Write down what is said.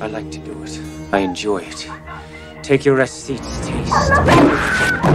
I like to do it. I enjoy it. Take your rest seats, taste.